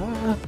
Ah.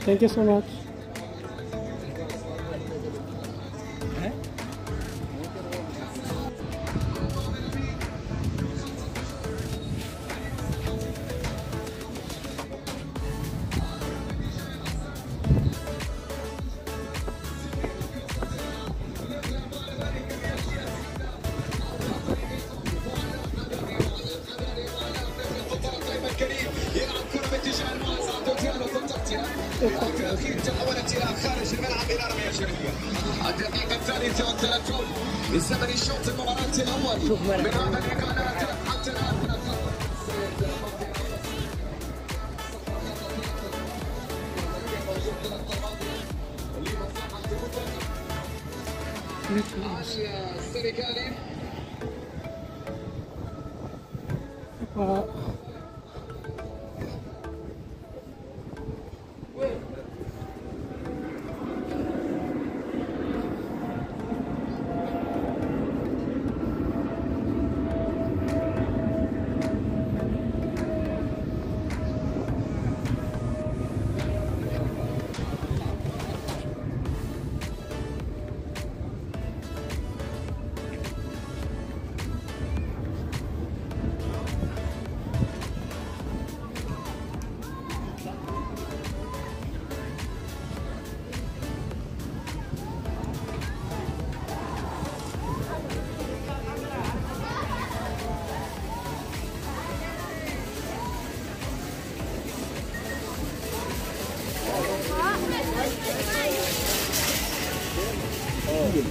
Thank you so much. وتغطية الوقت الأخير تحولت إلى خارج الملعب إلى رمية شرعية الدقيقة الثالثة والثلاثون من زمن الشوط المباراة الأول من هذا اللقاء حتى الآن السنغالي はい。